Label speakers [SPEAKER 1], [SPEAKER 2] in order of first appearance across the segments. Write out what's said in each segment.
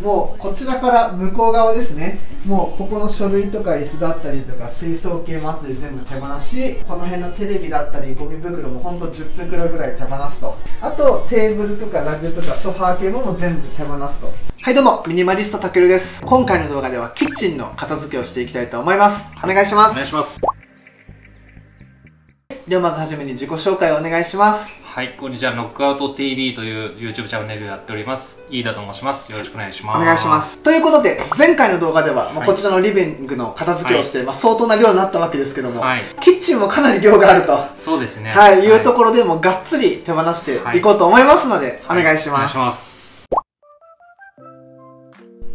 [SPEAKER 1] もうこちらから向こう側ですね。もうここの書類とか椅子だったりとか水槽系もあったり全部手放し。この辺のテレビだったりゴミ袋もほんと10袋ぐらい手放すと。あとテーブルとかラグとかソファー系もも全部手放すと。はいどうも。ミニマリストたけるです。今回の動画ではキッチンの片付けをしていきたいと思います。お願いします。
[SPEAKER 2] お願いします。
[SPEAKER 1] ではまずはじめに自己紹介をお願いします。
[SPEAKER 2] はいこんにちは。ノックアウト TV という YouTube チャンネルやっております。飯田と申します。よろしくお願いします。
[SPEAKER 1] お願いします。ということで前回の動画では、まあ、こちらのリビングの片付けをして、
[SPEAKER 2] はい。
[SPEAKER 1] まあ、相当な量になったわけですけども、
[SPEAKER 2] はい。
[SPEAKER 1] キッチンもかなり量があると。
[SPEAKER 2] そうですね。
[SPEAKER 1] はい、いうところでもうがっつり手放していこうと思いますので、お願いします。
[SPEAKER 2] お願いします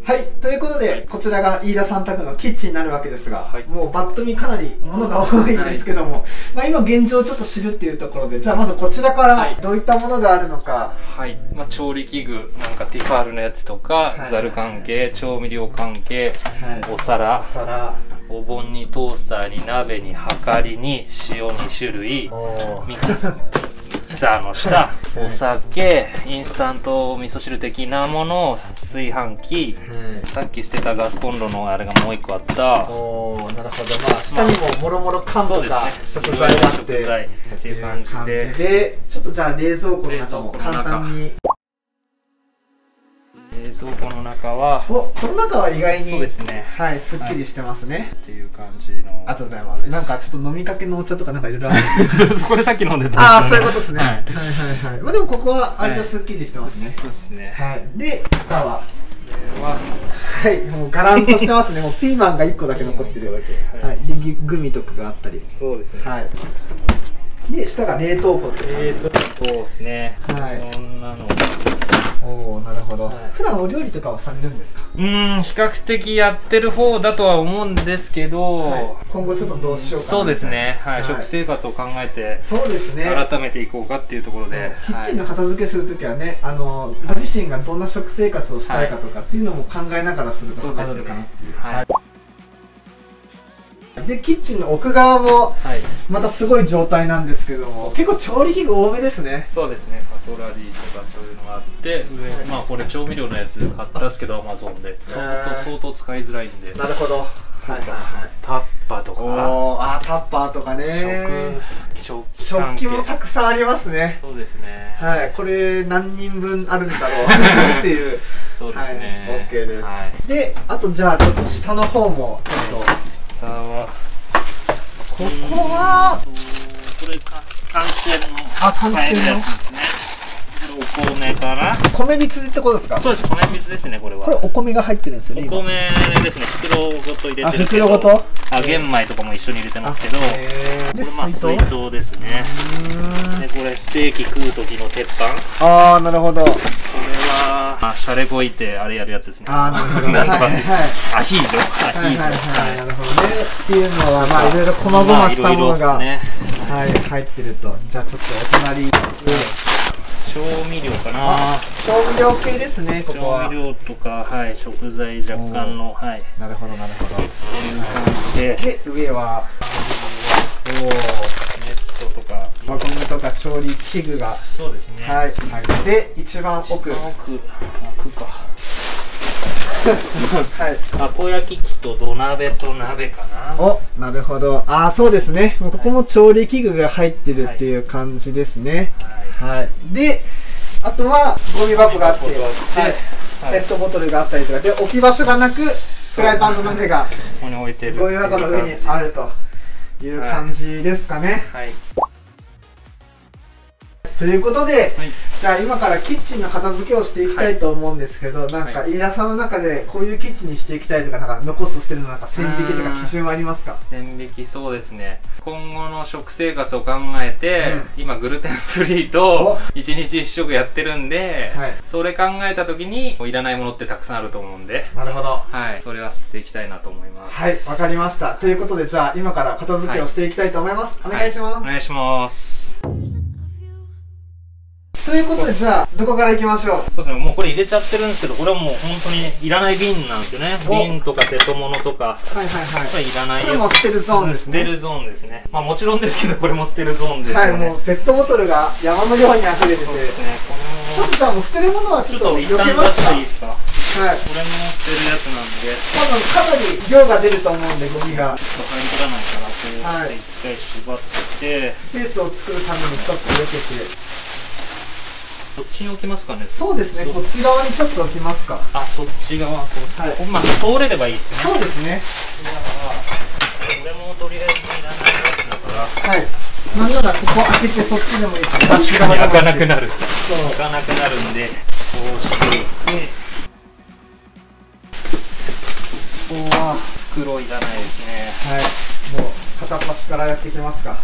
[SPEAKER 1] はい、ということで、こちらが飯田さん宅のキッチンになるわけですが、
[SPEAKER 2] はい。
[SPEAKER 1] もうバッと見かなり物が多いんですけども、まあ今現状ちょっと知るっていうところで、じゃあまずこちらから
[SPEAKER 2] はい。
[SPEAKER 1] どういったものがあるのか、
[SPEAKER 2] はい、まあ、調理器具なんかティファールのやつとか、
[SPEAKER 1] い。
[SPEAKER 2] ザル関係調味料関係
[SPEAKER 1] はい。
[SPEAKER 2] お皿。
[SPEAKER 1] お皿、
[SPEAKER 2] お盆にトースターに鍋にはかりに塩2種類。ミキサーの下 お酒インスタント味噌汁的なもの炊飯器さっき捨てたガスコンロのあれがもう一個あった。
[SPEAKER 1] おーなるほど、まあ下にももろもろ缶とか食材があって、
[SPEAKER 2] 食材っていう感じで。
[SPEAKER 1] でちょっとじゃあ冷蔵庫の中も簡単に。
[SPEAKER 2] 冷蔵庫の中は
[SPEAKER 1] お、この中は意外に、
[SPEAKER 2] そうですね
[SPEAKER 1] はい、すっきりしてますね。
[SPEAKER 2] っていう感じの
[SPEAKER 1] ありがとうございます。なんかちょっと飲みかけのお茶とかなんかいろいろある。
[SPEAKER 2] そこでさっき飲んでた
[SPEAKER 1] ああ、そういうことですね。
[SPEAKER 2] は
[SPEAKER 1] はいいはいはい。まあでもここは割とすっきりしてますね。
[SPEAKER 2] そうですね
[SPEAKER 1] はい。で、下は、
[SPEAKER 2] は
[SPEAKER 1] はい、もうガランとしてますね。もうピーマンが1個だけ残ってる。
[SPEAKER 2] は
[SPEAKER 1] はいい。で、ぎグミとかがあったり。
[SPEAKER 2] そうですね
[SPEAKER 1] はい。で、下が冷凍庫って
[SPEAKER 2] 冷蔵庫ですね。
[SPEAKER 1] はい。
[SPEAKER 2] こんなの。
[SPEAKER 1] おおなるほど、
[SPEAKER 2] はい。
[SPEAKER 1] 普段お料理とかはされるんですか、
[SPEAKER 2] うーん比較的やってる方だとは思うんですけど、
[SPEAKER 1] はい、今後ちょっとどうしようかな
[SPEAKER 2] そうですね。はい、
[SPEAKER 1] はい。
[SPEAKER 2] 食生活を考えて
[SPEAKER 1] そうですね。
[SPEAKER 2] 改めていこうかっていうところで。
[SPEAKER 1] キッチンの片付けするときはね、あのご自身がどんな食生活をしたいかとかっていうのも考えながらするとはかどるかなっていう。
[SPEAKER 2] はい、
[SPEAKER 1] でキッチンの奥側も
[SPEAKER 2] はい、
[SPEAKER 1] またすごい状態なんですけども結構調理器具多めですね。
[SPEAKER 2] そうですね。カトラリーとかそういうのがあって上、まあこれ調味料のやつ買ったんですけどアマゾンで。相当相当使いづらいんで。
[SPEAKER 1] なるほど。はいはいはい。
[SPEAKER 2] タッパーとか
[SPEAKER 1] おーあータッパーとかね。
[SPEAKER 2] 食
[SPEAKER 1] 食器もた
[SPEAKER 2] く
[SPEAKER 1] くさんありますね。
[SPEAKER 2] そうですね。
[SPEAKER 1] はい。これ何人分あるんだろう。っていう。
[SPEAKER 2] そうですね、
[SPEAKER 1] はい、OK です、
[SPEAKER 2] はい、
[SPEAKER 1] であとじゃあちょっと下の方もちょっと
[SPEAKER 2] 下は。
[SPEAKER 1] ここは
[SPEAKER 2] これか寒天の
[SPEAKER 1] あ寒天の。
[SPEAKER 2] やつですねお米かな
[SPEAKER 1] 米びつってことですか？
[SPEAKER 2] そうです米水ですねこれは。
[SPEAKER 1] これお米が入ってるんですよね今。
[SPEAKER 2] お米ですね袋ごと入れ
[SPEAKER 1] あ
[SPEAKER 2] てる
[SPEAKER 1] 袋ごと？
[SPEAKER 2] あ玄米とかも一緒に入れてますけど。これまあ
[SPEAKER 1] 水筒？
[SPEAKER 2] ですね。でこれステーキ食う時の鉄板。こ
[SPEAKER 1] ああなるほど
[SPEAKER 2] れはあシャレこいてあれやるやつですね。
[SPEAKER 1] ああなるほど
[SPEAKER 2] なんとかって
[SPEAKER 1] はい。はい
[SPEAKER 2] アヒージョ？アヒージョ。
[SPEAKER 1] はい。はいはいな
[SPEAKER 2] は
[SPEAKER 1] るほどね。っていうのはまあいろいろ細々
[SPEAKER 2] まあ
[SPEAKER 1] したものが、
[SPEAKER 2] いろいろですね。
[SPEAKER 1] はい入ってると。じゃあちょっとお隣
[SPEAKER 2] 調味料かな。
[SPEAKER 1] 調味料系ですねここ
[SPEAKER 2] 調
[SPEAKER 1] は
[SPEAKER 2] 味料とかはい。食材若干のはい。
[SPEAKER 1] なるほどなるほど。
[SPEAKER 2] こういう感じで。
[SPEAKER 1] で上は。お
[SPEAKER 2] ネットとか
[SPEAKER 1] お輪ゴムとか調理器具が
[SPEAKER 2] そうですね。
[SPEAKER 1] はい、はい、で一番奥。
[SPEAKER 2] 奥。奥奥か。
[SPEAKER 1] はい。
[SPEAKER 2] たこ焼き器と土鍋と鍋かな。
[SPEAKER 1] おなるほど。ああそうですね。もうここも調理器具が入ってるっていう感じですね。
[SPEAKER 2] はい。
[SPEAKER 1] はい、であとはゴミ箱があってはいペットボトルがあったりとか。で置き場所がなくフライパンと鍋が
[SPEAKER 2] ここに置いてる
[SPEAKER 1] ゴミ箱の上にあるという感じですかね、
[SPEAKER 2] はい。
[SPEAKER 1] ということで、
[SPEAKER 2] はい。
[SPEAKER 1] じゃあ今からキッチンの片付けをしていきたいと思うんですけど、なんか
[SPEAKER 2] は
[SPEAKER 1] 飯田さんの中でこういうキッチンにしていきたいとかなんか残す捨てるのなんか線引きとか基準はありますか？
[SPEAKER 2] 線引きそうですね。今後の食生活を考えて、今グルテンフリーと1日1食やってるんで、
[SPEAKER 1] はい。
[SPEAKER 2] それ考えた時にいらないものってたくさんあると思うんで。
[SPEAKER 1] なるほど。
[SPEAKER 2] はい。それは捨てていきたいなと思います。
[SPEAKER 1] はいわかりました。ということでじゃあ今から片付けをしていきたいと思います、お願いします、
[SPEAKER 2] はお願いします
[SPEAKER 1] ということでじゃあどこから行きましょう？
[SPEAKER 2] そうですねもうこれ入れちゃってるんですけどこれはもう本当にいらない瓶なんですよね。
[SPEAKER 1] お
[SPEAKER 2] 瓶とか瀬戸物とか。
[SPEAKER 1] はいはいはい。
[SPEAKER 2] これいらない。
[SPEAKER 1] これも捨てるゾーンですね。
[SPEAKER 2] 捨てるゾーンですね。まあもちろんですけどこれも捨てるゾーンですよね。
[SPEAKER 1] はいもうペットボトルが山のように溢れてて。
[SPEAKER 2] そうですね。こ
[SPEAKER 1] ちょっとじゃあもう捨てるものは
[SPEAKER 2] れ
[SPEAKER 1] ちょっと避
[SPEAKER 2] もちょっと一旦出
[SPEAKER 1] けますか？
[SPEAKER 2] していいですか？
[SPEAKER 1] はい。
[SPEAKER 2] これも捨てるやつなんで。
[SPEAKER 1] 多分かなり量が出ると思うんでゴミが。
[SPEAKER 2] ちょっと入らないからこうして一回縛って、
[SPEAKER 1] スペースを作るためにちょっと避けて
[SPEAKER 2] こっちに置きますかね。
[SPEAKER 1] そうですね。こっち側にちょっと置きますか。
[SPEAKER 2] あそっち側。こう、
[SPEAKER 1] はい
[SPEAKER 2] まあ通れればいいですね。
[SPEAKER 1] そうですね。
[SPEAKER 2] じゃあこれもとりあえずいらないやつだから。
[SPEAKER 1] はい。なんならここ開けてそっちでもいいし。
[SPEAKER 2] 確かに開かなくなる。
[SPEAKER 1] そう。
[SPEAKER 2] 開かなくなるんでこうして。でここは袋いらないですね。
[SPEAKER 1] はい。もう片っ端からやっていきますか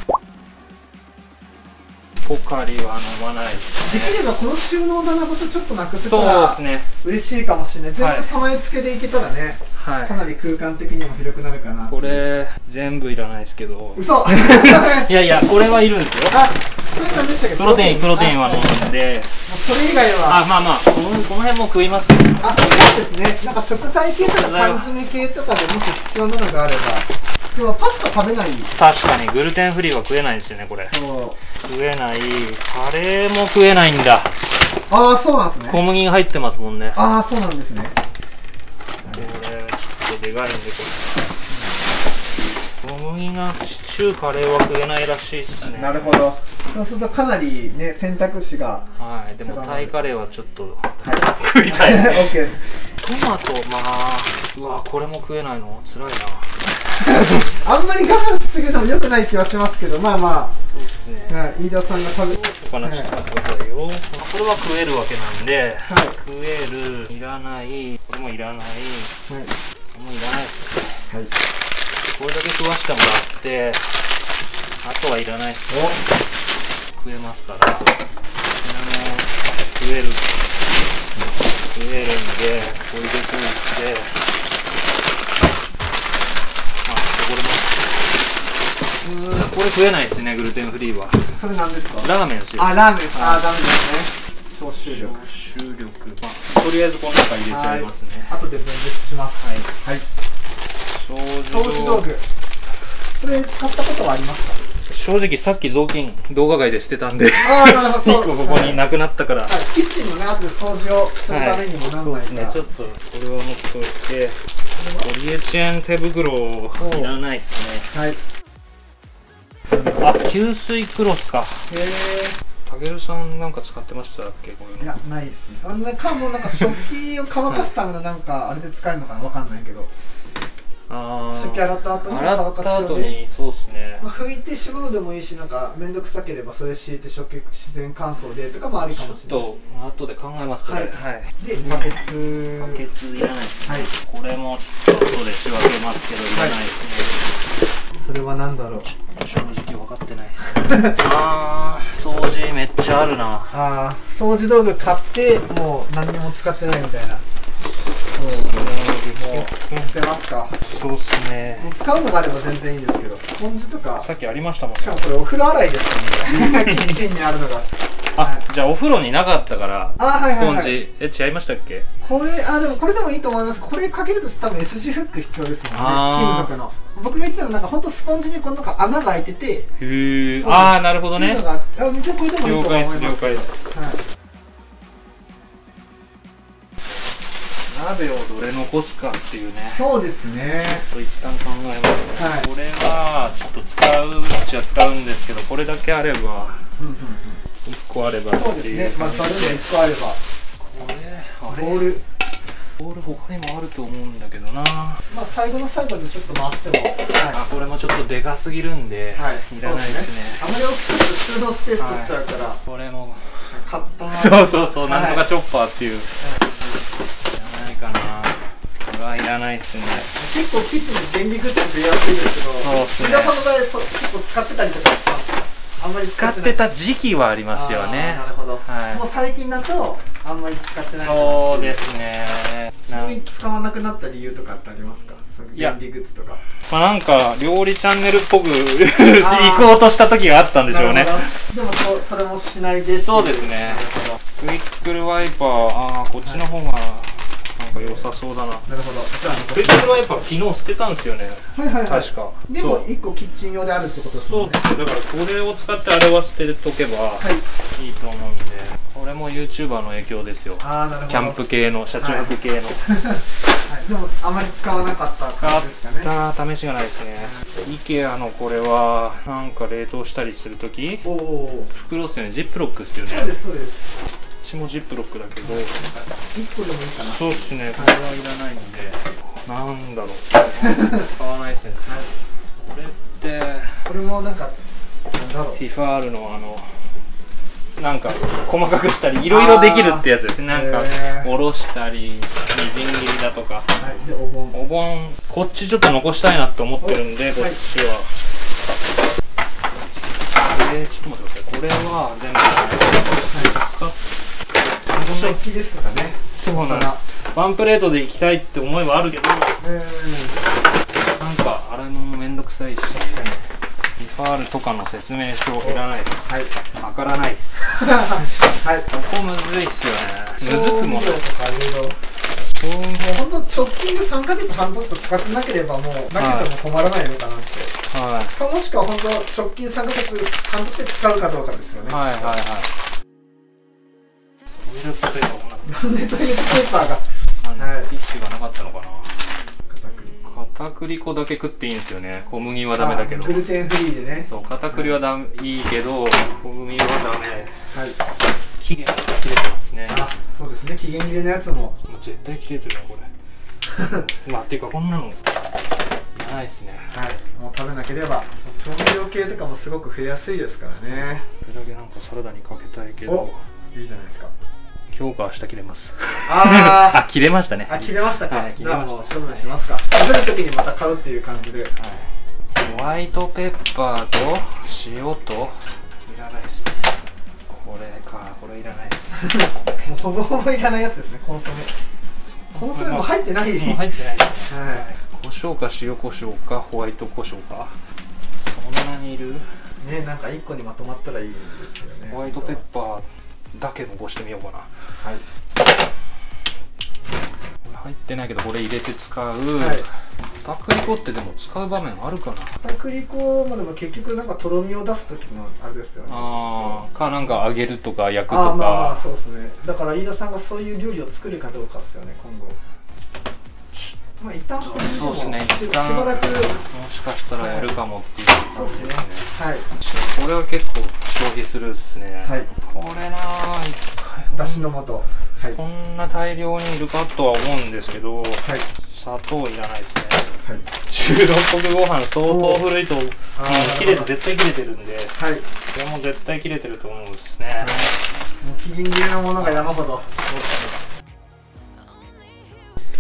[SPEAKER 2] ポカリは飲まないですね。
[SPEAKER 1] できればこの収納棚ごとちょっとなくせた
[SPEAKER 2] そう
[SPEAKER 1] ら
[SPEAKER 2] ですね。
[SPEAKER 1] 嬉しいかもしれない全
[SPEAKER 2] はい
[SPEAKER 1] 部備え付けでいけたらね、
[SPEAKER 2] はい。
[SPEAKER 1] かなり空間的にも広くなるかな
[SPEAKER 2] これ全部いらないですけど。
[SPEAKER 1] 嘘。
[SPEAKER 2] いやいやこれはいるんですよ。
[SPEAKER 1] あそれ何でしたっけ？
[SPEAKER 2] プロテインプロテイン。は飲むんで。
[SPEAKER 1] それ以外は。
[SPEAKER 2] あまあまあこのこの辺も食いますよ。
[SPEAKER 1] あそうですね。なんか食材系とか缶詰系とかでもし必要なのがあればでもパスタ食べない。
[SPEAKER 2] 確かにグルテンフリーは食えないですよねこれ。食えない。カレーも食えないんだ。
[SPEAKER 1] ああそうなんですね。
[SPEAKER 2] 小麦が入ってますもんね。
[SPEAKER 1] ああそうなんですね。
[SPEAKER 2] これちょっとでかいんでこれ小麦がシチューカレーは食えないらしいですね。
[SPEAKER 1] なるほど。そうするとかなりね選択肢が
[SPEAKER 2] はいでもタイカレーはちょっと
[SPEAKER 1] はい
[SPEAKER 2] 食い。たい。
[SPEAKER 1] OK です。
[SPEAKER 2] トマトまあうわこれも食えないの。辛いな
[SPEAKER 1] あんまり我慢しすぎるのも良くない気はしますけどまあま
[SPEAKER 2] そうですね。
[SPEAKER 1] あ、はい、飯田さんが食べ
[SPEAKER 2] お話してくださいよ、これは食えるわけなんで、
[SPEAKER 1] はい。
[SPEAKER 2] 食えるいらない。これもいらない。こ
[SPEAKER 1] はい。
[SPEAKER 2] れもいらないですね。
[SPEAKER 1] はい。
[SPEAKER 2] これだけ食わしてもらってあとはいらないです食えますから。これも食える。食えるんでこれで食ってあこれもうーんこれ食えないですねグルテンフリーは。
[SPEAKER 1] おそれなんですか？
[SPEAKER 2] ラーメンですよ。
[SPEAKER 1] あラーメンあーダメですね。消臭力。
[SPEAKER 2] 消臭力。まあとりあえずこの中入れちゃいますね。
[SPEAKER 1] 後で分別します。
[SPEAKER 2] はい。
[SPEAKER 1] はい。
[SPEAKER 2] 掃
[SPEAKER 1] 掃除道具。それ使ったことはありますか？
[SPEAKER 2] 正直さっき雑巾動画外で捨てたんで。
[SPEAKER 1] ああなるほど。
[SPEAKER 2] 1個ここになくなったから、
[SPEAKER 1] はい、キッチンのね後で掃除をするためにも何枚
[SPEAKER 2] そうですね
[SPEAKER 1] か、
[SPEAKER 2] ちょっとこれは持って。おいてポリエチェン手袋いらないですね。
[SPEAKER 1] はい。へ
[SPEAKER 2] あ吸水クロスか。
[SPEAKER 1] え
[SPEAKER 2] たけるさんなんか使ってましたっけ？こういうの。
[SPEAKER 1] いやないですね。あんなかもうなんか食器を乾かすためのなんかあれで使えるのかなわかんないけど。
[SPEAKER 2] あー。
[SPEAKER 1] 食器洗った後に
[SPEAKER 2] 洗
[SPEAKER 1] 乾かすよで
[SPEAKER 2] にそうですね。
[SPEAKER 1] まあ、拭いてしまうでもいいしなんか面倒くさければそれ敷いて食器自然乾燥でとかもありかもし
[SPEAKER 2] ちょ
[SPEAKER 1] れない。
[SPEAKER 2] っと後で考えますこれ。
[SPEAKER 1] はい。
[SPEAKER 2] はい。
[SPEAKER 1] でバケツ。
[SPEAKER 2] バケツいらないです
[SPEAKER 1] はい。
[SPEAKER 2] これもちょっと後で仕分けますけどいらないですね、
[SPEAKER 1] それは何だろう？
[SPEAKER 2] 正直分かってないです。あー掃除めっちゃあるな。
[SPEAKER 1] ああ掃除道具買ってもう何にも使ってないみたいな。そうもう捨てますか
[SPEAKER 2] そうっすね。
[SPEAKER 1] 使うのがあれば全然いいんですけどスポンジとか
[SPEAKER 2] さっきありましたもんね。
[SPEAKER 1] しかもこれお風呂洗いですよね。キッチンにあるのが
[SPEAKER 2] あじゃあお風呂になかったから
[SPEAKER 1] あはいはいはい。
[SPEAKER 2] スポンジ。え違いましたっけ？
[SPEAKER 1] これあでもこれでもいいと思います。これかけると多分 S 字フック必要ですもんね金属の。僕が言ってたのはなんか本当スポンジにこのなんか穴が開いてて
[SPEAKER 2] へえああなるほどね。
[SPEAKER 1] あ別にこれでもいい
[SPEAKER 2] 了
[SPEAKER 1] と思い
[SPEAKER 2] 解
[SPEAKER 1] ます。
[SPEAKER 2] です了解です。
[SPEAKER 1] はい
[SPEAKER 2] 鍋をどれ残すかっていうね。
[SPEAKER 1] そうですね。
[SPEAKER 2] ちょっと一旦考えますね、
[SPEAKER 1] はい。
[SPEAKER 2] これはちょっと使うっちゃ使うんですけどこれだけあれば
[SPEAKER 1] うんうんうん
[SPEAKER 2] 1個あれば
[SPEAKER 1] そう
[SPEAKER 2] っていう
[SPEAKER 1] ですね。まあざるで1個あれば。
[SPEAKER 2] これあれ？
[SPEAKER 1] ボール。
[SPEAKER 2] ボール他にもあると思うんだけどな。
[SPEAKER 1] まあ最後の最後でちょっと回しても。はい。
[SPEAKER 2] あこれもちょっとでかすぎるんで、
[SPEAKER 1] はい、
[SPEAKER 2] いらないですね。
[SPEAKER 1] そうあまり大きくすると収納スペース取っちゃうから、
[SPEAKER 2] これも
[SPEAKER 1] カッター。
[SPEAKER 2] そうそうそう、
[SPEAKER 1] はい
[SPEAKER 2] なんとかチョッパーっていう、い、らないれはい。らないっすね
[SPEAKER 1] 結構キッチンで便利グッズって出やすいですけど
[SPEAKER 2] そうっすね。
[SPEAKER 1] 皆さんの場合そ結構使ってたりとかしたんです。かあんまり
[SPEAKER 2] 使ってた時期はありますよね。
[SPEAKER 1] なるほど、
[SPEAKER 2] はい。
[SPEAKER 1] もう最近だとあんまり使ってない。
[SPEAKER 2] そうですね。
[SPEAKER 1] ちなみに使わなくなった理由とかってありますか？便利グッズとか。
[SPEAKER 2] まあなんか料理チャンネルっぽく行こうとした時があったんでしょうね。
[SPEAKER 1] でもそそれもしないで
[SPEAKER 2] そうですね。クイックルワイパーああこっちの方がなんか良さそうだな。
[SPEAKER 1] なるほど。じゃあ
[SPEAKER 2] クイックルワイパー昨日捨てたんですよね。
[SPEAKER 1] はいはいはい。
[SPEAKER 2] 確か。
[SPEAKER 1] でも
[SPEAKER 2] そう。
[SPEAKER 1] 1個キッチン用であるってことです
[SPEAKER 2] そう。だからこれを使ってあれは捨てとけば
[SPEAKER 1] はい。
[SPEAKER 2] いいと思うんで。これれも YouTuber の影響ですよ。
[SPEAKER 1] ああなるほど。
[SPEAKER 2] キャンプ系の車中泊系の、
[SPEAKER 1] はい、でもあまり使わなかった感じですかね。
[SPEAKER 2] あった試しがないですね。IKEA のこれはなんか冷凍したりするとき
[SPEAKER 1] おお
[SPEAKER 2] 袋っすよね。ジップロックっすよね。
[SPEAKER 1] そうですそうです。
[SPEAKER 2] うちもジップロックだけど
[SPEAKER 1] 1個でもいいかな。
[SPEAKER 2] そうっすね。これはいらないんでなんだろう。使わないっすね。これって
[SPEAKER 1] これもなんかなんだろう。
[SPEAKER 2] ティファールのあのなんか細かくしたりいろいろできるってやつですね。なんかおろしたりみじん切りだとか。
[SPEAKER 1] はい。でお盆。
[SPEAKER 2] お盆こっちちょっと残したいなと思ってるんで
[SPEAKER 1] お
[SPEAKER 2] こっちは、えー、ちょっと待ってください。これは全部。使っ
[SPEAKER 1] 食器ですとかね。
[SPEAKER 2] そうなん
[SPEAKER 1] 皿
[SPEAKER 2] ワンプレートでいきたいって思いはあるけどなん。
[SPEAKER 1] うん
[SPEAKER 2] か洗い物もめんどくさいしリファールとかの説明書いらないです。
[SPEAKER 1] はい。
[SPEAKER 2] わからないっす。
[SPEAKER 1] はい。
[SPEAKER 2] ここむずいっすよね。むずくも。ない
[SPEAKER 1] 調味料とかいろい。ろ
[SPEAKER 2] 調味料
[SPEAKER 1] 本当直近で3ヶ月半年と使ってなければもうなけても困らないのかなって、
[SPEAKER 2] はい。
[SPEAKER 1] かもしくは本当直近3ヶ月半年で使うかどうかですよね。
[SPEAKER 2] はいはいはいットペーパーもなかっ
[SPEAKER 1] なんでトイレットペーパーが。はい。
[SPEAKER 2] でティッシュがなかったのかな。
[SPEAKER 1] 片栗
[SPEAKER 2] 粉だけ食っていいんですよね。小麦はダメだけど。
[SPEAKER 1] あグルテンフリーでね。
[SPEAKER 2] そう片栗はダメいいけど小麦はダメ。
[SPEAKER 1] はい。
[SPEAKER 2] 期限が切れてますね。
[SPEAKER 1] あそうですね。期限切れのやつも。
[SPEAKER 2] もう絶対切れてるなこれ。まあっていうかこんなの。ないっすね。
[SPEAKER 1] はい。もう食べなければ。調味料系とかもすごく増えやすいですからね。
[SPEAKER 2] これだけなんかサラダにかけたいけど。
[SPEAKER 1] おいいじゃないですか
[SPEAKER 2] 今日か明日切れます。
[SPEAKER 1] あ
[SPEAKER 2] あ切れましたね。
[SPEAKER 1] あ切れましたか、
[SPEAKER 2] はい切れました。
[SPEAKER 1] じゃあもう処分しますか。食べる時にまた買うっていう感じで。
[SPEAKER 2] はいホワイトペッパーと塩といらないですねこれかこれいらないです。
[SPEAKER 1] もうほぼほぼいらないやつですねコンソメ。コンソメも入ってない。
[SPEAKER 2] もう入ってないですね、
[SPEAKER 1] はい。
[SPEAKER 2] 胡椒か塩胡椒かホワイト胡椒か。そんなにいる？
[SPEAKER 1] ねなんか一個にまとまったらいいですよね。
[SPEAKER 2] ホワイトペッパーだけ残してみようかな。
[SPEAKER 1] はい。
[SPEAKER 2] 入ってないけどこれ入れて使う、
[SPEAKER 1] はい。
[SPEAKER 2] 片栗粉ってでも使う場面あるかな。
[SPEAKER 1] 片栗粉もでも結局なんかとろみを出す時のあれですよね。
[SPEAKER 2] あーかなんか揚げるとか焼くとか。
[SPEAKER 1] まあまあそうですね。だから飯田さんがそういう料理を作るかどうかっすよね今後まあ一旦
[SPEAKER 2] そうっすね
[SPEAKER 1] し
[SPEAKER 2] 一旦
[SPEAKER 1] しばらく
[SPEAKER 2] もしかしたらやるかもっていう
[SPEAKER 1] そうっすね
[SPEAKER 2] 感じですね。
[SPEAKER 1] はい。
[SPEAKER 2] これは結構消費するっすね、
[SPEAKER 1] はい。
[SPEAKER 2] これなあ一回
[SPEAKER 1] だしの素はい。
[SPEAKER 2] こんな大量にいるかとは思うんですけど
[SPEAKER 1] はい。
[SPEAKER 2] 砂糖いらないですね。
[SPEAKER 1] はい。
[SPEAKER 2] 中国国ご飯相当古いと、うん、切れて絶対切れてるんで
[SPEAKER 1] はい。
[SPEAKER 2] これも絶対切れてると思うんですね、
[SPEAKER 1] もう期限切れのものが山ほど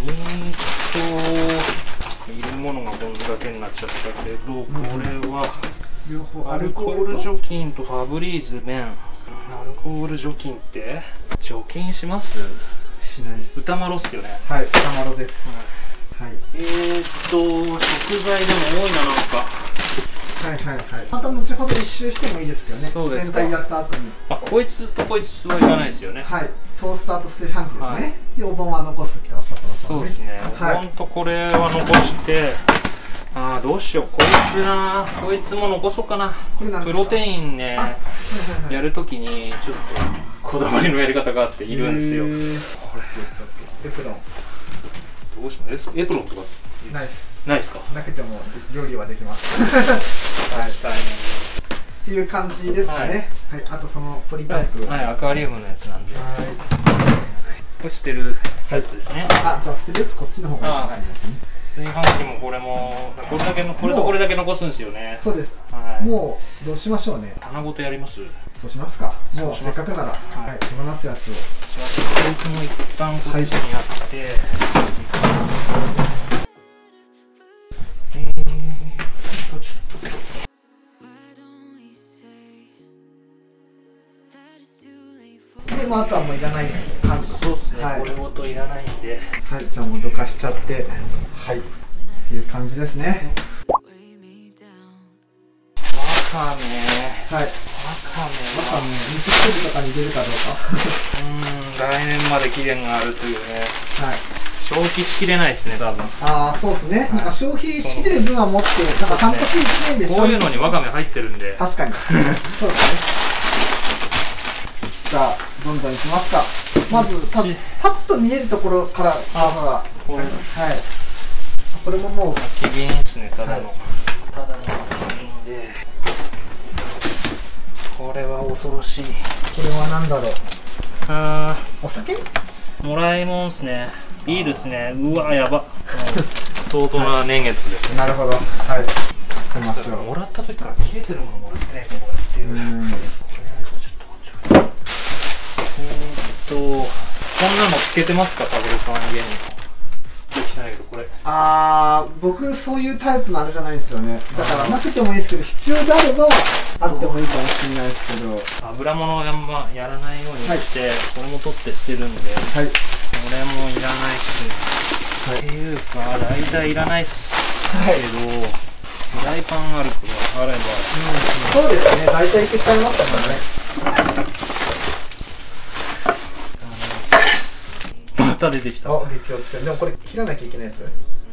[SPEAKER 2] えーっといるものがこんだけになっちゃったけど、これはアルコール除菌とファブリーズ麺。アルコール除菌って除菌します？
[SPEAKER 1] しないです。
[SPEAKER 2] 歌丸っすよね。
[SPEAKER 1] はいたまろです。はい。
[SPEAKER 2] えーっと食材でも多いななんか。
[SPEAKER 1] はいはいはい。また後ほど一周してもいいですけどね。
[SPEAKER 2] そうですか。
[SPEAKER 1] 全体やった後に。
[SPEAKER 2] まあこいつとこいつはいらないですよね。
[SPEAKER 1] はい。トースターと炊飯器ですね、
[SPEAKER 2] はい。
[SPEAKER 1] でお盆は残すっておっしゃった
[SPEAKER 2] そうですね、
[SPEAKER 1] はい。
[SPEAKER 2] ほんとこれは残してあーどうしよう。こいつな。こいつも残そうかな。プロテインね
[SPEAKER 1] あはいはいはい。
[SPEAKER 2] やるときにちょっとこだわりのやり方があっているんですよ、これ
[SPEAKER 1] ですエプロン。
[SPEAKER 2] どうしますエプロンとか。
[SPEAKER 1] ナイス
[SPEAKER 2] ないですか？
[SPEAKER 1] なくても料理はできます。は い
[SPEAKER 2] 確か
[SPEAKER 1] っていう感じですかね。はい、あとそのポリ
[SPEAKER 2] に
[SPEAKER 1] タンク。
[SPEAKER 2] はい、はい、アクアリウムのやつなんで。
[SPEAKER 1] はい。
[SPEAKER 2] これ捨てるやつですね。
[SPEAKER 1] あじゃあ捨てるやつこっちの方がいいかもしれないですね。
[SPEAKER 2] 炊飯器もこれもこれだけのこれとこれだけ残すんですよね。
[SPEAKER 1] そうです。
[SPEAKER 2] はい
[SPEAKER 1] もうどうしましょうね。
[SPEAKER 2] 棚ごとやります。じゃ
[SPEAKER 1] そうしますか。も
[SPEAKER 2] そう
[SPEAKER 1] せっかくなら、
[SPEAKER 2] はい。
[SPEAKER 1] はい、手放すやつを。
[SPEAKER 2] あこいつも一旦こっちにやって、えーっとちょっと
[SPEAKER 1] まあ、あとはもういらない感じ
[SPEAKER 2] そうっすね、
[SPEAKER 1] はい。
[SPEAKER 2] これごといらないんで。
[SPEAKER 1] はい。じゃあもうどかしちゃって。はい。っていう感じですね?
[SPEAKER 2] わかめ。
[SPEAKER 1] はい。
[SPEAKER 2] わかめ。
[SPEAKER 1] また
[SPEAKER 2] は
[SPEAKER 1] ね味噌汁とかに入れるかどうか。
[SPEAKER 2] うーん。来年まで期限があるというね。
[SPEAKER 1] はい。
[SPEAKER 2] 消費しきれないですね多分。
[SPEAKER 1] ああそうですね、
[SPEAKER 2] はい。
[SPEAKER 1] なんか消費しきれる分は持ってなんか半年一年で
[SPEAKER 2] こういうのにわかめ入ってるんで。
[SPEAKER 1] 確かに。そうですね。じゃあどんどんいきますか。まずパッパッと見えるところから
[SPEAKER 2] あこれ
[SPEAKER 1] はい。これももう。
[SPEAKER 2] 機敏ですねただの、
[SPEAKER 1] はい。
[SPEAKER 2] ただので。これは恐ろしい。
[SPEAKER 1] これは何だろう。
[SPEAKER 2] あ
[SPEAKER 1] お酒？
[SPEAKER 2] ーもらいもんっすね。ビールっすね。うわやば。相当な年月で。す ね
[SPEAKER 1] なるほど。はい。
[SPEAKER 2] もらった時から切れてるものもらってねこうやっていう、とこんなのつけてますかタブルさん家に。すっごい汚いけどこれ。
[SPEAKER 1] あー僕そういうタイプのあれじゃないんですよね。だからなくてもいいですけど必要であればあってもいいかもしれないですけど。は
[SPEAKER 2] 油物をやんまやらないようにして、これも取って捨てるんでこ
[SPEAKER 1] い。
[SPEAKER 2] れもいらないっすね、っていうか大体いらないっす
[SPEAKER 1] はい
[SPEAKER 2] けど、フライパンあるからあれば。
[SPEAKER 1] そうですね。大体いけちゃいますからね
[SPEAKER 2] た出てきた。
[SPEAKER 1] あ激落ちかでもこれ切らなきゃいけないやつ。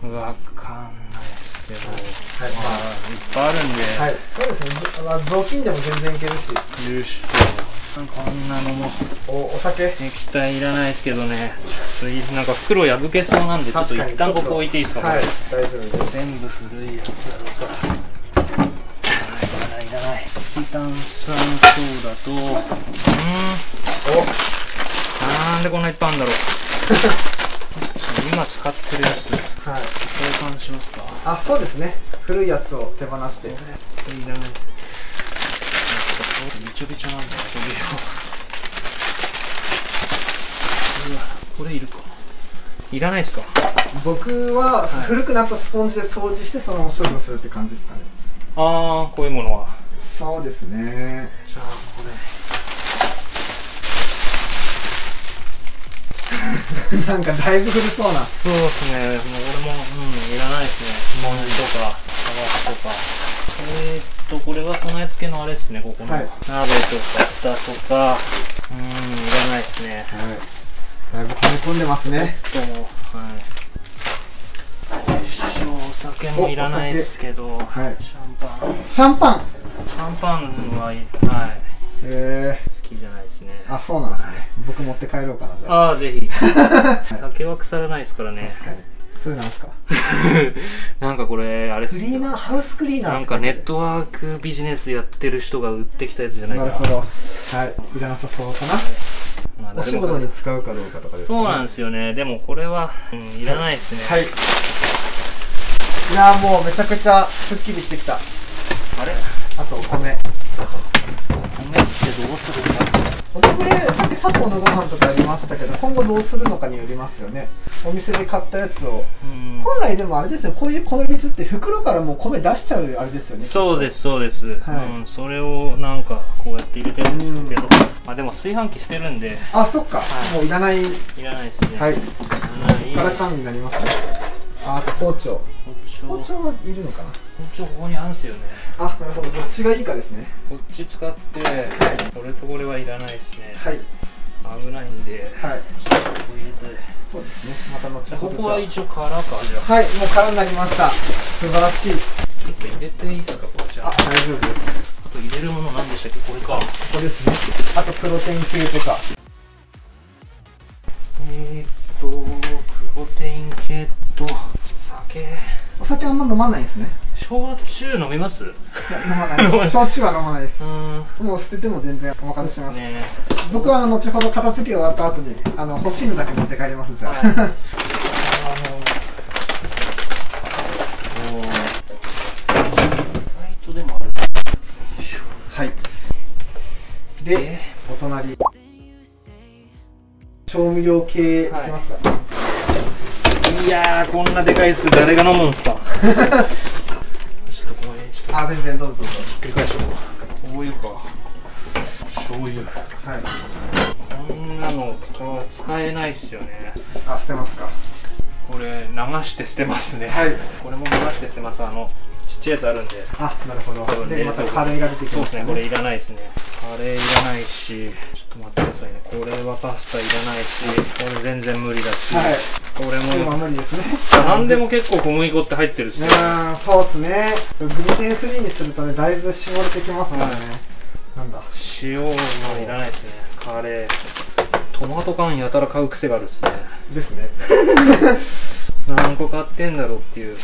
[SPEAKER 2] わかんないですけど、
[SPEAKER 1] はい
[SPEAKER 2] まあ。いっぱいあるんで、
[SPEAKER 1] はいそうですね。ぞまあ雑巾でも全然いけるし。
[SPEAKER 2] よしとこんなのも。
[SPEAKER 1] おお酒。
[SPEAKER 2] 液体いらないですけどね。なんか袋破けそうなんでちょっと一旦ここ置いていいですか
[SPEAKER 1] はい大丈夫です。
[SPEAKER 2] 全部古いやつだろうからいらないいらない。石炭酸ソーダと。うーんなんでこんないっぱいあるんだろう今使ってるやつ
[SPEAKER 1] はい。
[SPEAKER 2] 換しますか？
[SPEAKER 1] あそうですね。古いやつを手放して。
[SPEAKER 2] いらない。びちょびちょなんだよ飛びようわこれいるか。いらないですか？
[SPEAKER 1] 僕は古くなったスポンジで掃除してそのまま処理をするって感じですかね。
[SPEAKER 2] ああこういうものは。
[SPEAKER 1] そうですね。
[SPEAKER 2] じゃあこれ
[SPEAKER 1] なんかだいぶ古そうな
[SPEAKER 2] そうですね、もう俺も、うん、いらないですね。スポンジとか、タバコとか。えー、っと、これは備え付けのあれですね、ここの。
[SPEAKER 1] はい
[SPEAKER 2] 鍋とか、蓋とか、うん、いらないですね。
[SPEAKER 1] はいだいぶ溜め込んでますね
[SPEAKER 2] とも、はい。よいしょ、お酒もいらないですけど、
[SPEAKER 1] はい
[SPEAKER 2] シャンパン。
[SPEAKER 1] シャンパン
[SPEAKER 2] シャンパンは、はい、
[SPEAKER 1] へえ
[SPEAKER 2] 好きじゃないですね。
[SPEAKER 1] あそうなんですね。僕持って帰ろうかなじゃあ。
[SPEAKER 2] ああ、ぜひ。酒は腐らないですからね。
[SPEAKER 1] 確かに。それなんですか。
[SPEAKER 2] なんかこれ、あれ
[SPEAKER 1] クリーナーハウスクリーナー
[SPEAKER 2] なんかネットワークビジネスやってる人が売ってきたやつじゃないか
[SPEAKER 1] な。るほど。はい。いらなさそうかな。
[SPEAKER 2] まあ
[SPEAKER 1] お仕事に使うかどうかとかですか、ね、
[SPEAKER 2] そうなんですよね。でもこれは、うん、いらないですね、
[SPEAKER 1] はい。いやーもうめちゃくちゃすっきりしてきた。
[SPEAKER 2] あれ？
[SPEAKER 1] あとお米
[SPEAKER 2] 米ってどうするか
[SPEAKER 1] お米さっき佐藤のご飯とかありましたけど今後どうするのかによりますよね。お店で買ったやつを。
[SPEAKER 2] うん。
[SPEAKER 1] 本来でもあれですねこういう米びつって袋からもう米出しちゃうあれですよね。
[SPEAKER 2] そうですそうです、
[SPEAKER 1] はい。
[SPEAKER 2] うん、それをなんかこうやって入れてるんですけど、まあでも炊飯器してるんで。
[SPEAKER 1] あそっか、
[SPEAKER 2] はい。
[SPEAKER 1] もういらない。
[SPEAKER 2] いらないですね。
[SPEAKER 1] はい。
[SPEAKER 2] いらない。
[SPEAKER 1] から缶になりますね。ああと包丁。
[SPEAKER 2] 包丁。
[SPEAKER 1] 包丁はいるのかな。
[SPEAKER 2] 包丁ここにあるんですよね
[SPEAKER 1] あなるほど。どっちがいいかですね。
[SPEAKER 2] こっち使ってこれとこれはいらないですね。
[SPEAKER 1] はい。
[SPEAKER 2] 危ないんで
[SPEAKER 1] はい。
[SPEAKER 2] ちょっとここ入れて
[SPEAKER 1] そうですね。また後ほ
[SPEAKER 2] ここは一応空か。じゃあ
[SPEAKER 1] あはいもう空になりました。素晴らしい。
[SPEAKER 2] ちょっと入れていいですかこれじゃあ
[SPEAKER 1] あ大丈夫です。
[SPEAKER 2] あと入れるもの何でしたっけこれか。
[SPEAKER 1] ここですね。あとプロテイン系とか。
[SPEAKER 2] えー、っとプロテイン系と酒
[SPEAKER 1] お酒あんま飲まないですね。
[SPEAKER 2] 焼酎飲みます？う
[SPEAKER 1] いや飲まない 焼酎は飲まないです。もう捨てても全然お任せします。
[SPEAKER 2] ね。
[SPEAKER 1] 僕はあの後ほど片付け終わった後にあの欲しいのだけ持って帰りますじゃあ、
[SPEAKER 2] はい。で
[SPEAKER 1] お隣。調味料系いきますか、
[SPEAKER 2] いやーこんなでかいっす誰が飲むんすか？ちょっとこれちょっと
[SPEAKER 1] あ全然どうぞどうぞ。
[SPEAKER 2] 繰り返しとこう醤油か。醤油。
[SPEAKER 1] はい。
[SPEAKER 2] こんなの使わ使えないっすよね。
[SPEAKER 1] あ捨てますか？
[SPEAKER 2] これ流して捨てますね。
[SPEAKER 1] はい。
[SPEAKER 2] これも流して捨てます。あのちっちゃいやつあるんで。
[SPEAKER 1] あなるほど。でまたカレーが出てき
[SPEAKER 2] そう
[SPEAKER 1] ましたね
[SPEAKER 2] ですねこれいらないですね。カレーいらないし。ちょっと待ってくださいね。これはパスタいらないし。これ全然無理だし、
[SPEAKER 1] はい
[SPEAKER 2] これ
[SPEAKER 1] 今
[SPEAKER 2] も
[SPEAKER 1] 無理ですね。
[SPEAKER 2] 何でも結構小麦粉って入ってるっす
[SPEAKER 1] うんそうっすね。グルテンフリーにするとねだいぶ絞れてきますからね、なんだ。
[SPEAKER 2] 塩もいらないですね。カカレートマト缶やたら買う癖があるっすね。
[SPEAKER 1] ですね。
[SPEAKER 2] 何個買ってんだろうっていう。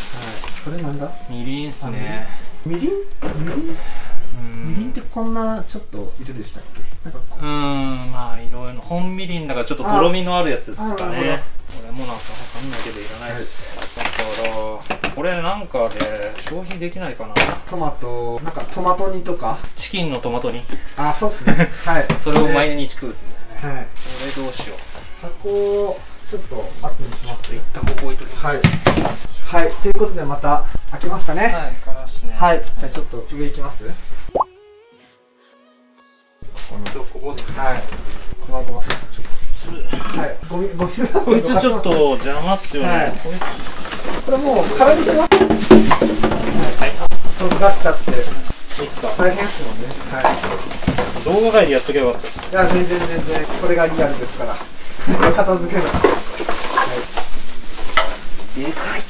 [SPEAKER 1] それなんだ？
[SPEAKER 2] みりんっすね。
[SPEAKER 1] みりん？みりん？
[SPEAKER 2] うん。
[SPEAKER 1] みりんってこんなちょっといるでしたっけ？なんかこ
[SPEAKER 2] う。ーんまあいろいろ。本みりんだからちょっととろみのあるやつですかねもなんかわかんないけどいらないです、だからこれなんかで消費できないかな。
[SPEAKER 1] トマトなんかトマト煮とか？
[SPEAKER 2] チキンのトマトに
[SPEAKER 1] あそうっすね。はい。
[SPEAKER 2] それを
[SPEAKER 1] はい
[SPEAKER 2] 毎日食うってね、
[SPEAKER 1] はい。
[SPEAKER 2] これどうしよう。
[SPEAKER 1] 箱をちょっと後にします。
[SPEAKER 2] 一旦ここ置いときます。
[SPEAKER 1] はい。はい。ということでまた開けましたね。
[SPEAKER 2] はいからしね。
[SPEAKER 1] はい、じゃあちょっと上行きます。この
[SPEAKER 2] ここですね。
[SPEAKER 1] はい。ごめんごめんはいゴミゴミ箱
[SPEAKER 2] こいつちょっと邪魔っすよね、
[SPEAKER 1] はい。
[SPEAKER 2] こ
[SPEAKER 1] れもう空にします。はい。そう出しちゃって。
[SPEAKER 2] いいっすか
[SPEAKER 1] 大変ですもんね。はい。
[SPEAKER 2] 動画外でやっとけばよかったです。
[SPEAKER 1] いや全然全然これがリアルですから。片付ける
[SPEAKER 2] でかい。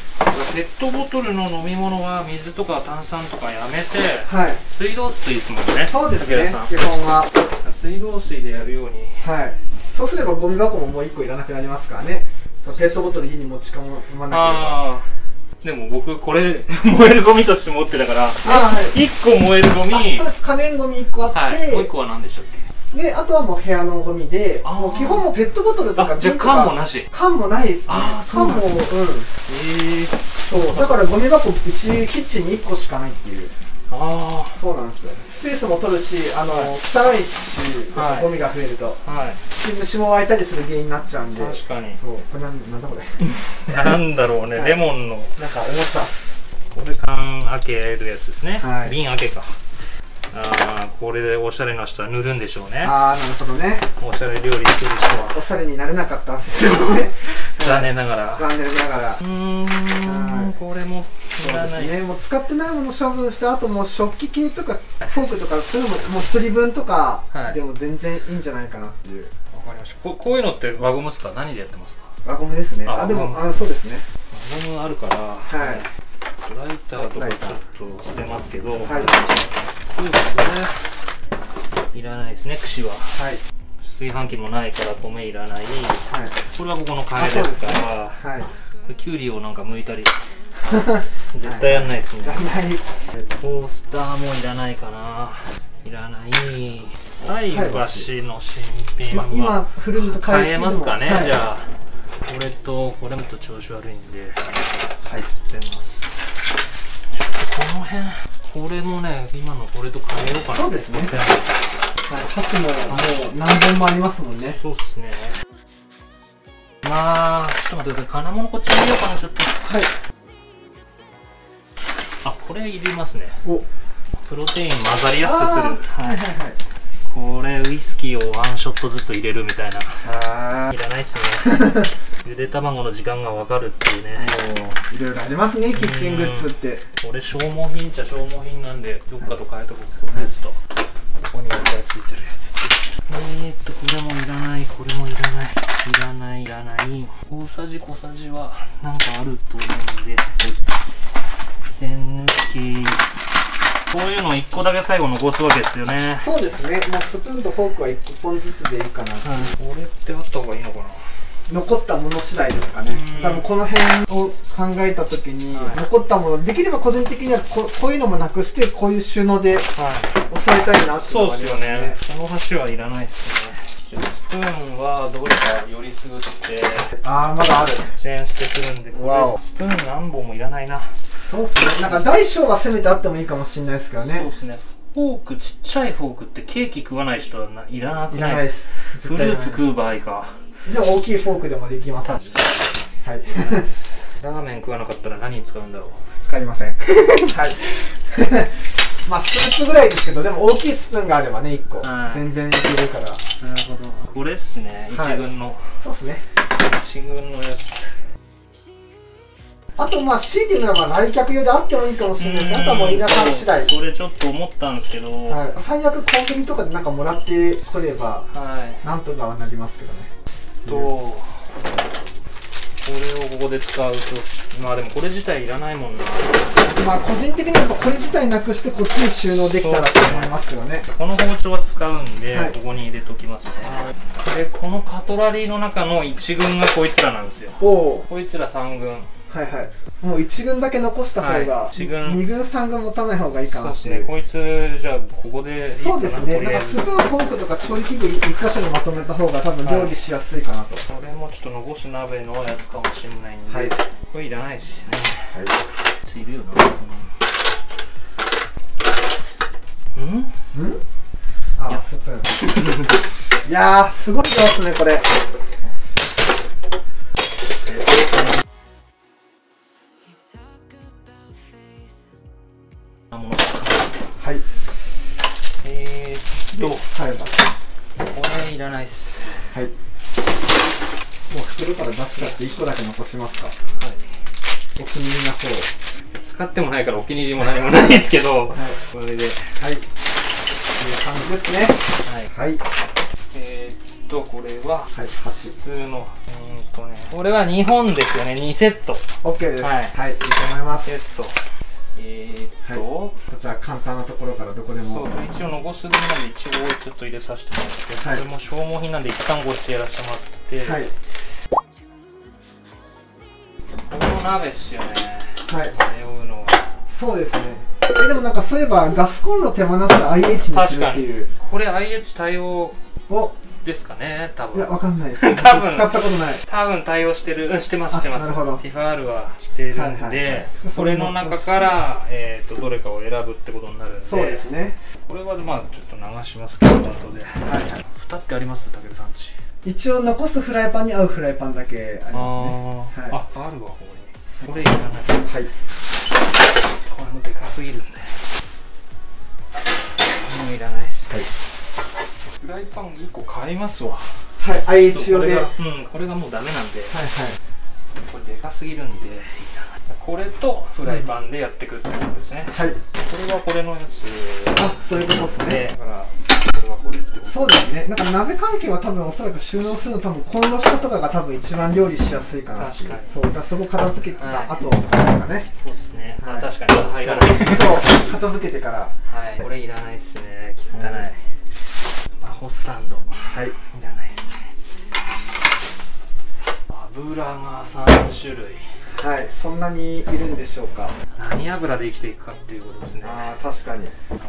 [SPEAKER 2] ペットボトルの飲み物は水とか炭酸とかやめて
[SPEAKER 1] はい。
[SPEAKER 2] 水道水ですもんね。
[SPEAKER 1] そうですね。基本は。
[SPEAKER 2] 水道水でやるように。
[SPEAKER 1] はいそうすればゴミ箱ももう1個いらなくなりますからね。そうペットボトル家に持ち込まなければ。
[SPEAKER 2] ああでも僕これ 燃えるゴミとして持ってたから
[SPEAKER 1] あはい。
[SPEAKER 2] 1個燃えるゴミ。
[SPEAKER 1] あそうです。可燃ゴミ1個あって、
[SPEAKER 2] はい。もう1個は何でしたっけ？
[SPEAKER 1] であとはもう部屋のゴミで
[SPEAKER 2] あー。
[SPEAKER 1] もう基本もうペットボトルとか
[SPEAKER 2] あじゃ缶もなし。
[SPEAKER 1] 缶もないですね。
[SPEAKER 2] あーそうなんだ
[SPEAKER 1] 缶もうん。
[SPEAKER 2] ええ
[SPEAKER 1] そうだからゴミ箱うちキッチンに1個しかないっていう。
[SPEAKER 2] あ
[SPEAKER 1] そうなんですよ。スペースも取るしあの、
[SPEAKER 2] はい。
[SPEAKER 1] 汚いし、
[SPEAKER 2] はい。
[SPEAKER 1] ゴミが増えると。
[SPEAKER 2] あはい。
[SPEAKER 1] 虫も湧いたりする原因になっちゃうんで。
[SPEAKER 2] 確かに。
[SPEAKER 1] そう。これなんなんだこれ。
[SPEAKER 2] なんだろうね、
[SPEAKER 1] はい。
[SPEAKER 2] レモンの。
[SPEAKER 1] なんかおもちゃ
[SPEAKER 2] これ缶開けるやつですね、
[SPEAKER 1] はい。
[SPEAKER 2] 瓶開けかああこれでおしゃれな人は塗るんでしょうね。
[SPEAKER 1] ああなるほどね。
[SPEAKER 2] おしゃれ料理作る人は。
[SPEAKER 1] おしゃれになれなかったんですよね。
[SPEAKER 2] 残念ながら。
[SPEAKER 1] 残念ながら。
[SPEAKER 2] うーん
[SPEAKER 1] はい。
[SPEAKER 2] これもいらない、
[SPEAKER 1] ね、もう使ってないもの処分した後もう食器系とかフォークとかそういうのももう一人分とか
[SPEAKER 2] はい。
[SPEAKER 1] でも全然いいんじゃないかなっていう。
[SPEAKER 2] わかりました。ここういうのって輪ゴムっすか？何でやってますか？
[SPEAKER 1] 輪ゴムですね。
[SPEAKER 2] あ
[SPEAKER 1] あでもあそうですね。
[SPEAKER 2] 輪ゴムあるから
[SPEAKER 1] はい。
[SPEAKER 2] ライターとかちょっと捨てますけど、
[SPEAKER 1] はい
[SPEAKER 2] そうですね。いらないですね串は。
[SPEAKER 1] はい。
[SPEAKER 2] 炊飯器もないから米いらない。
[SPEAKER 1] はい。
[SPEAKER 2] これはここのカレーですから。
[SPEAKER 1] はい。
[SPEAKER 2] これキュウリをなんか剥いたり。絶対やんないですね。
[SPEAKER 1] いらない。
[SPEAKER 2] トースターもいらないかな。いらない。菜箸の新品は
[SPEAKER 1] ま今フルー
[SPEAKER 2] えますかね、
[SPEAKER 1] はい。
[SPEAKER 2] じゃあこれとこれもと調子悪いんで。
[SPEAKER 1] はい。
[SPEAKER 2] 捨てます。ちょっとこの辺これもね今のこれと変えようかな。
[SPEAKER 1] そうですね。はい箸ももう何本もありますもんね。
[SPEAKER 2] そうっすね。まあちょっと待ってください。金物こっちに入れようかなちょっと。
[SPEAKER 1] はい。
[SPEAKER 2] あこれいりますね。
[SPEAKER 1] お。
[SPEAKER 2] プロテイン混ざりやすくする。
[SPEAKER 1] はいはいはい。
[SPEAKER 2] これウイスキーをワンショットずつ入れるみたいな。
[SPEAKER 1] はい
[SPEAKER 2] らないっすね ゆで卵の時間がわかるっていうね。
[SPEAKER 1] いもういろいろありますねキッチングッズって。
[SPEAKER 2] これ消耗品っちゃ消耗品なんでどっかと変えとこう。このやつと。ここにいっぱいついてるやつえーっとこれもいらない。これもいらない。いらないいらない。大さじ小さじはなんかあると思うんで。栓抜き。こういうの1個だけ最後残すわけですよね。
[SPEAKER 1] そうですね。もうスプーンとフォークは1本ずつでいいかな、
[SPEAKER 2] これってあった方がいいのかな
[SPEAKER 1] 残ったもの次第ですかね。
[SPEAKER 2] うん。
[SPEAKER 1] 多分この辺を考えた時に、
[SPEAKER 2] はい。
[SPEAKER 1] 残ったものできれば個人的にはここういうのもなくしてこういう収納で
[SPEAKER 2] はい。
[SPEAKER 1] 抑えたいなっていう
[SPEAKER 2] そうっ
[SPEAKER 1] のがありますね。
[SPEAKER 2] すよね。この箸はいらないっすね。じゃあスプーンはどれかよりすぐって、
[SPEAKER 1] ああまだある。
[SPEAKER 2] 全捨てするんで、こ
[SPEAKER 1] わお。
[SPEAKER 2] れスプーン何本もいらないな。
[SPEAKER 1] そうっすね。なんか大小はせめてあってもいいかもしれないですからね。
[SPEAKER 2] そうですね。フォーク、ちっちゃいフォークってケーキ食わない人はないらなく
[SPEAKER 1] い
[SPEAKER 2] ないで
[SPEAKER 1] らないです。す
[SPEAKER 2] フルーツ食う場合か。
[SPEAKER 1] でも大きいフォークでもできます。
[SPEAKER 2] 確
[SPEAKER 1] はい。
[SPEAKER 2] ラーメン食わなかったら何に使うんだろう。
[SPEAKER 1] 使いません。はい。まあスープぐらいですけどでも大きいスプーンがあればね1個、
[SPEAKER 2] はい。
[SPEAKER 1] 全然いけるから。
[SPEAKER 2] なるほど。これっすね。一
[SPEAKER 1] はい。
[SPEAKER 2] 軍の、
[SPEAKER 1] そうっすね。
[SPEAKER 2] 一軍のやつ。
[SPEAKER 1] あとまあ強いて言うならば来客用であってもいいかもしれないですあとはもう稲さん次第。
[SPEAKER 2] それちょっと思ったんですけど、
[SPEAKER 1] はい、最悪コンビニとかでなんかもらってこれば
[SPEAKER 2] はい。
[SPEAKER 1] なんとかはなりますけどね
[SPEAKER 2] とれをここで使うとまあでもこれ自体いらないもんな。
[SPEAKER 1] まあ個人的にはこれ自体なくしてこっちに収納できたらと思いますけどね。
[SPEAKER 2] この包丁は使うんで、
[SPEAKER 1] はい。
[SPEAKER 2] ここに入れときますね。でこのカトラリーの中の1軍がこいつらなんですよ。こいつら3軍
[SPEAKER 1] はいはい。もう1軍だけ残した方が、
[SPEAKER 2] はい。一軍。
[SPEAKER 1] 2軍3軍持たない方がいいかなっていう。
[SPEAKER 2] ですね。こいつじゃあここで
[SPEAKER 1] そうですね。なんかスプーンフォークとか調理器具1箇所にまとめた方が多分料理しやすいかなと。
[SPEAKER 2] これもちょっと残す鍋のやつかもしれないんで、
[SPEAKER 1] はい。
[SPEAKER 2] これいらないしね。
[SPEAKER 1] はい。
[SPEAKER 2] ついるよなうん？
[SPEAKER 1] うん？あスプーン。いやーすごい上手ねこれ
[SPEAKER 2] なもの
[SPEAKER 1] はい。
[SPEAKER 2] えーっとこ
[SPEAKER 1] はい
[SPEAKER 2] れいらないっす。
[SPEAKER 1] はい。もう袋から出しちゃって1個だけ残しますか。お気に入りの方
[SPEAKER 2] 使ってもないからお気に入りも何もないですけど、
[SPEAKER 1] はい。
[SPEAKER 2] これで。
[SPEAKER 1] はい。いう感じですね。
[SPEAKER 2] はい。
[SPEAKER 1] はい。
[SPEAKER 2] えーっとこれは
[SPEAKER 1] はい箸。
[SPEAKER 2] 普通のうーんとねこれは2本ですよね。2セット。
[SPEAKER 1] OK です。
[SPEAKER 2] は
[SPEAKER 1] はいいいと思います。
[SPEAKER 2] セットえーっと、
[SPEAKER 1] こちら簡単なところからどこでも。
[SPEAKER 2] そうそう一応残す分なんで一応ちょっと入れさせてもらって、
[SPEAKER 1] はい。
[SPEAKER 2] これも消耗品なんで一旦こっちやらせてもらって、
[SPEAKER 1] はい。
[SPEAKER 2] この鍋っすよね。
[SPEAKER 1] はい。
[SPEAKER 2] 迷うのは。
[SPEAKER 1] そうですね。えでもなんかそういえばガスコンロ手放して IH にするっていう。
[SPEAKER 2] これ IH 対応。
[SPEAKER 1] お
[SPEAKER 2] ですかね多
[SPEAKER 1] いや
[SPEAKER 2] 分
[SPEAKER 1] わかんないです。
[SPEAKER 2] 多分。
[SPEAKER 1] 使ったことない。
[SPEAKER 2] 多分対応してるうんしてますしてます。
[SPEAKER 1] あなるほど。
[SPEAKER 2] ティファールはしてるんで、
[SPEAKER 1] はいはいはい。
[SPEAKER 2] それの中から、えー、とどれかを選ぶってことになるんで。
[SPEAKER 1] そうですね。
[SPEAKER 2] これはまあちょっと流しますけど後で。
[SPEAKER 1] はいはい。
[SPEAKER 2] 蓋ってありますたけるさんち。
[SPEAKER 1] 一応残すフライパンに合うフライパンだけありますね。
[SPEAKER 2] あー、
[SPEAKER 1] はい
[SPEAKER 2] ああるわここに。これいらない。
[SPEAKER 1] はい。
[SPEAKER 2] これもでかすぎるんで。もういらないです
[SPEAKER 1] はい。
[SPEAKER 2] フライパン1個買いますわ。
[SPEAKER 1] はい
[SPEAKER 2] これが
[SPEAKER 1] です
[SPEAKER 2] うんこれがもうダメなんで。
[SPEAKER 1] はい
[SPEAKER 2] これでかすぎるんで。これとフライパンでやっていくってことですね、
[SPEAKER 1] はい。はい
[SPEAKER 2] これはこれのやつ。
[SPEAKER 1] あそういうことですね。
[SPEAKER 2] でだからこれはこれってこと。
[SPEAKER 1] そうですね。なんか鍋関係は多分おそらく収納するの多分コンロ下とかが多分一番料理しやすいかな
[SPEAKER 2] 確かに。
[SPEAKER 1] そうだそこ片付けた
[SPEAKER 2] はい。
[SPEAKER 1] 後ですかね。
[SPEAKER 2] そうですね、まあ
[SPEAKER 1] はい。
[SPEAKER 2] 確かに。入らない。
[SPEAKER 1] そう片付けてから。
[SPEAKER 2] はい。これいらないっすね。汚い、魔法スタンド。
[SPEAKER 1] はい。
[SPEAKER 2] いらないですね。油が3種類。
[SPEAKER 1] はい。そんなにいるんでしょうか。
[SPEAKER 2] 何油で生きていくかっていうことですね。
[SPEAKER 1] ああ確かに。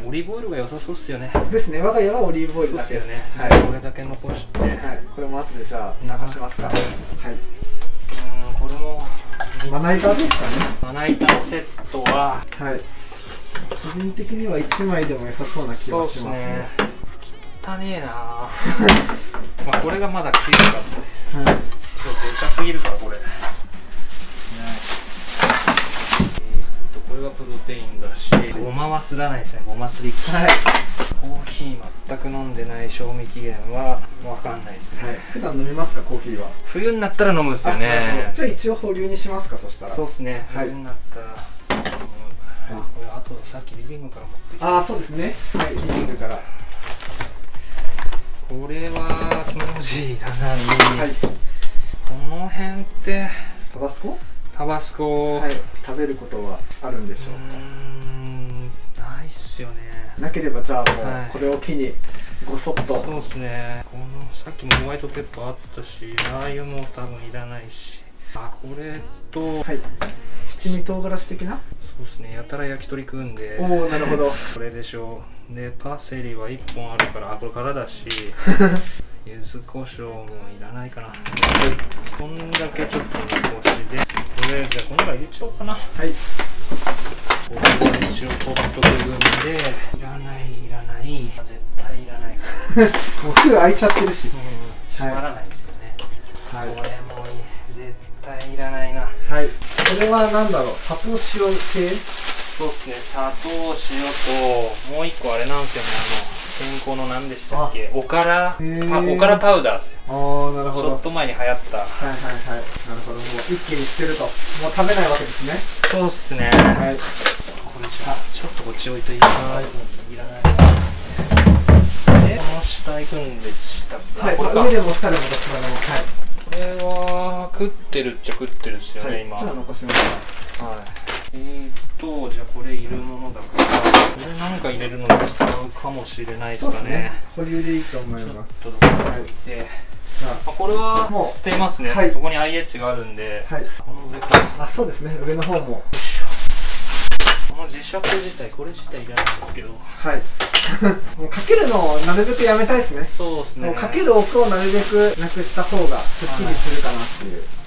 [SPEAKER 2] オリーブオイルが良さそうっすよね。
[SPEAKER 1] ですね。我が家はオリーブオイルだけです。
[SPEAKER 2] すよね、
[SPEAKER 1] はい。
[SPEAKER 2] これだけ残して、
[SPEAKER 1] はい、これも後でじゃあ流しますか。はい。
[SPEAKER 2] うんこれも
[SPEAKER 1] まな板ですかね。
[SPEAKER 2] まな板のセットは。
[SPEAKER 1] はい。個人的には一枚でも良さそうな気
[SPEAKER 2] そうっす
[SPEAKER 1] はしますね
[SPEAKER 2] ね。汚ねえな まあこれがまだ9かって
[SPEAKER 1] はい。
[SPEAKER 2] ちょっとでかすぎるからこれ。えーっとこれはプロテインだし、ごまはすらないですね。ごますり。
[SPEAKER 1] はい。
[SPEAKER 2] コーヒー全く飲んでない賞味期限はわかんないですね。
[SPEAKER 1] はい。普段飲みますかコーヒーは？
[SPEAKER 2] 冬になったら飲むですよね
[SPEAKER 1] ど。じゃあ一応保留にしますかそしたら。
[SPEAKER 2] そうですね。
[SPEAKER 1] はい
[SPEAKER 2] 冬になったら。うんあこれあとさっきリビングから持ってきた
[SPEAKER 1] ああそうですね。はい。リビングから。は
[SPEAKER 2] これはつむじいらない、
[SPEAKER 1] い。
[SPEAKER 2] この辺って
[SPEAKER 1] タバスコ？
[SPEAKER 2] タバスコ、
[SPEAKER 1] はい。食べることはあるんでしょうか？
[SPEAKER 2] んないっすよね
[SPEAKER 1] なければじゃあも
[SPEAKER 2] はいう
[SPEAKER 1] これを機にごそっと。
[SPEAKER 2] そうですねこのさっきもホワイトペッパーあったしラー油も多分いらないしあこれと、
[SPEAKER 1] はい。七味唐辛子的な？
[SPEAKER 2] そうですねやたら焼き鳥食うんで
[SPEAKER 1] おおなるほど。
[SPEAKER 2] これでしょうでパセリは1本あるからあこれからだし 柚子胡椒もいらないかなこんだけちょっと残しでとりあえずこのぐらい入れちゃおうかなこ
[SPEAKER 1] はい。
[SPEAKER 2] れは一応取っとく分でいらないいらない絶対いらない
[SPEAKER 1] もう封開いちゃってるし。
[SPEAKER 2] うん閉まらないですよね、
[SPEAKER 1] はい。
[SPEAKER 2] これもいい絶対いらないな
[SPEAKER 1] はい。これはなんだろう？砂糖塩系？
[SPEAKER 2] そうですね砂糖塩ともう一個あれなんですよねあの健康の何でしたっけ？おからおからパウダーですよ
[SPEAKER 1] ああなるほど。
[SPEAKER 2] ちょっと前に流行った
[SPEAKER 1] はいはいはい。なるほど。もう一気に捨てると。もう食べないわけですね。
[SPEAKER 2] そうっすね
[SPEAKER 1] はい。
[SPEAKER 2] これじゃあちょっとこっち置いといいかないらないですねでこの下行くんでしたっけ？
[SPEAKER 1] はい。上でも下でもどっちまでも。はい。
[SPEAKER 2] これは食ってるっちゃ食ってるっすよね、今
[SPEAKER 1] はいじゃあ残します。
[SPEAKER 2] はい。えーっとじゃあこれいるものだからこれなんか入れるのに使うかもしれないですかね。
[SPEAKER 1] そうですね。保留でいいと思い
[SPEAKER 2] ちょっ
[SPEAKER 1] ます
[SPEAKER 2] とどこか置いて、
[SPEAKER 1] じゃ
[SPEAKER 2] あ、これは
[SPEAKER 1] もう
[SPEAKER 2] 捨てますね、
[SPEAKER 1] はい。
[SPEAKER 2] そこに IH があるんで、
[SPEAKER 1] あはい。
[SPEAKER 2] この上から。
[SPEAKER 1] あそうですね。上の方も。
[SPEAKER 2] この磁石自体これ自体いらないんですけど。
[SPEAKER 1] はい。もうかけるのをなるべくやめたいですね。
[SPEAKER 2] そうですね。
[SPEAKER 1] もうかける音をなるべくなくした方がすっきりするかなっていう、
[SPEAKER 3] It